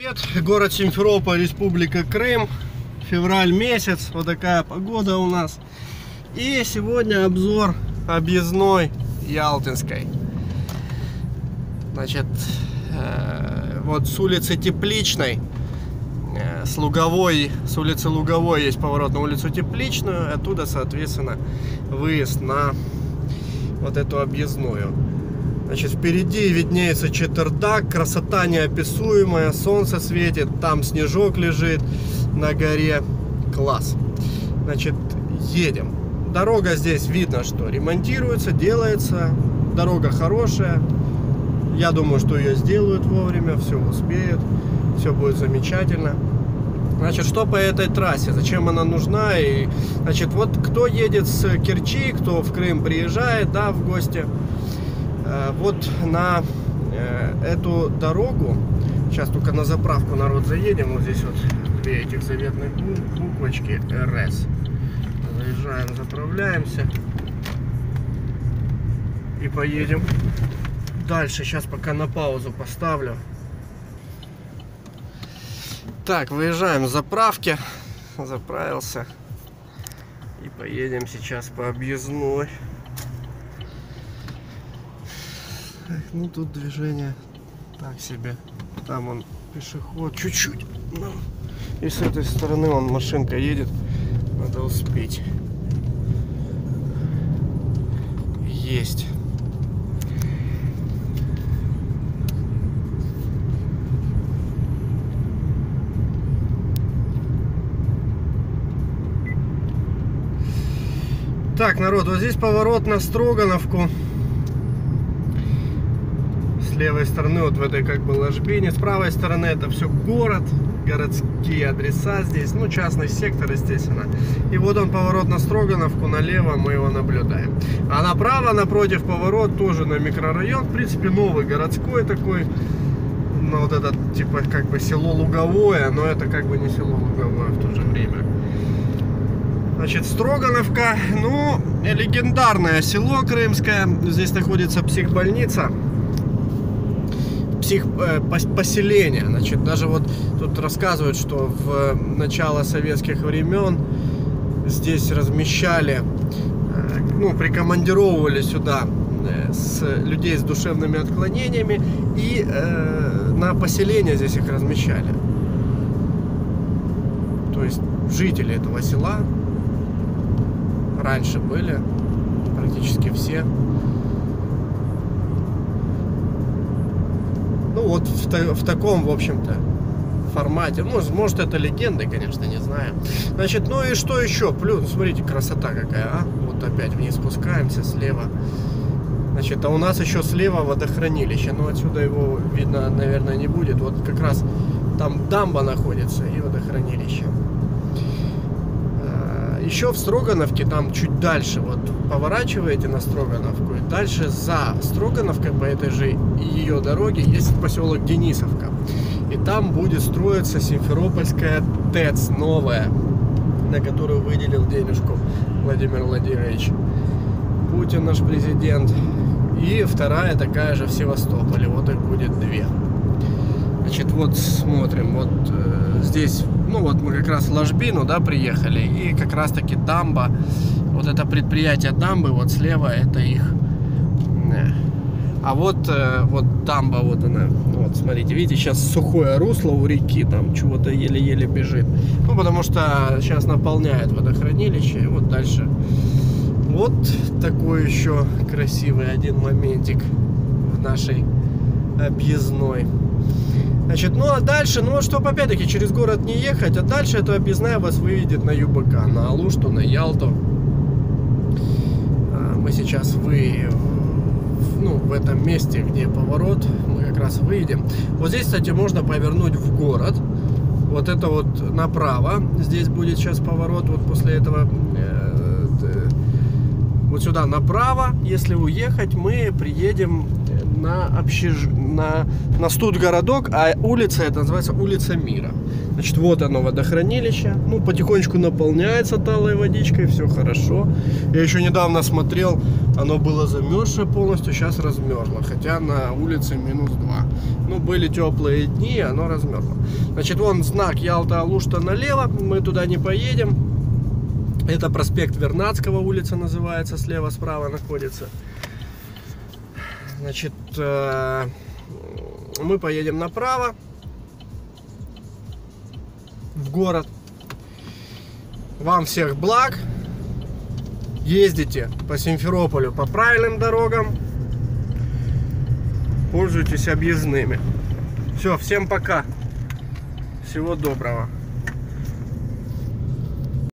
Привет, город Симферополь, Республика Крым. Февраль месяц, вот такая погода у нас. И сегодня обзор объездной Ялтинской. Значит, э, вот с улицы Тепличной, э, с Луговой, с улицы Луговой есть поворот на улицу Тепличную, оттуда, соответственно, выезд на вот эту объездную. Значит, впереди виднеется четвердак, красота неописуемая, солнце светит, там снежок лежит на горе. Класс. Значит, едем. Дорога здесь видно, что ремонтируется, делается. Дорога хорошая. Я думаю, что ее сделают вовремя, все успеют, все будет замечательно. Значит, что по этой трассе, зачем она нужна? И, значит, вот кто едет с Керчи, кто в Крым приезжает, да, в гости, вот на э, эту дорогу, сейчас только на заправку народ заедем, вот здесь вот две этих заветных буквочки РС. Заезжаем, заправляемся и поедем дальше. Сейчас пока на паузу поставлю. Так, выезжаем с заправки. Заправился. И поедем сейчас по объездной. Ну тут движение так себе. Там он пешеход чуть-чуть. И с этой стороны он машинка едет. Надо успеть. Есть. Так, народ, вот здесь поворот на Строгановку левой стороны, вот в этой как бы ложбине. С правой стороны это все город, городские адреса здесь, ну частный сектор, естественно. И вот он поворот на Строгановку, налево мы его наблюдаем. А направо, напротив поворот, тоже на микрорайон, в принципе новый городской такой. Ну вот этот типа как бы село Луговое, но это как бы не село Луговое в то же время. Значит, Строгановка, ну, легендарное село крымское. Здесь находится психбольница э, поселения. Значит, даже вот тут рассказывают, что в начало советских времен здесь размещали, э, ну, прикомандировывали сюда э, с людей с душевными отклонениями и э, на поселение здесь их размещали. То есть жители этого села раньше были практически все вот в, в таком, в общем-то, формате. Может, может это легенда, конечно, не знаю. Значит, ну и что еще? Плюс, смотрите, красота какая, а? Вот опять вниз спускаемся слева. Значит, а у нас еще слева водохранилище. Но отсюда его видно, наверное, не будет. Вот как раз там дамба находится и водохранилище. Еще в Строгановке, там чуть дальше, вот поворачиваете на Строгановку, и дальше за Строгановкой по этой же ее дороге есть поселок Денисовка. И там будет строиться Симферопольская ТЭЦ новая, на которую выделил денежку Владимир Владимирович Путин, наш президент. И вторая такая же в Севастополе. Вот их будет две. Значит, вот смотрим, вот э, здесь ну вот мы как раз в Ложбину, да, приехали, и как раз таки дамба, вот это предприятие дамбы, вот слева это их. Э, а вот, э, вот дамба, вот она, вот смотрите, видите, сейчас сухое русло у реки, там чего-то еле-еле бежит. Ну, потому что сейчас наполняет водохранилище, и вот дальше. Вот такой еще красивый один моментик в нашей объездной. Значит, ну а дальше, ну чтобы опять-таки через город не ехать, а дальше эта объездная вас выведет на ЮБК, на Алушту, на Ялту. А, мы сейчас вы, ну, в этом месте, где поворот, мы как раз выйдем. Вот здесь, кстати, можно повернуть в город. Вот это вот направо. Здесь будет сейчас поворот, вот после этого э, вот сюда направо. Если уехать, мы приедем на, общеж... на, на студгородок, а улица это называется улица Мира. Значит, вот оно водохранилище. Ну, потихонечку наполняется талой водичкой, все хорошо. Я еще недавно смотрел Оно было замерзшее полностью, сейчас размерзло. Хотя на улице минус 2. Ну, были теплые дни, оно размерзло. Значит, вон знак Ялта-Алушта налево. Мы туда не поедем. Это проспект Вернадского улица называется. Слева-справа находится. Значит, э, мы поедем направо в город. Вам всех благ. Ездите по Симферополю по правильным дорогам. Пользуйтесь объездными. Все, всем пока. Всего доброго.